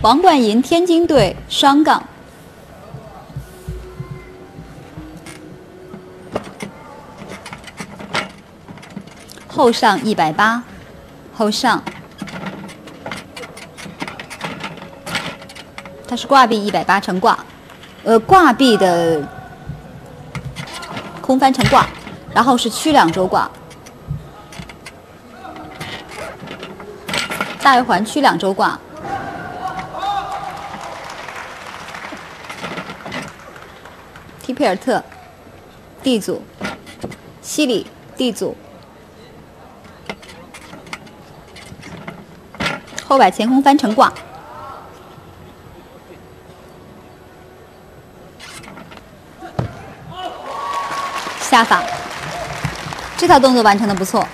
王冠银天津队双杠，后上一百八，后上，它是挂壁一百八成挂，呃，挂壁的空翻成挂，然后是曲两周挂，大圆环曲两周挂。提佩尔特，D 组，西里 D 组，后摆前空翻成挂，下法，这套动作完成的不错。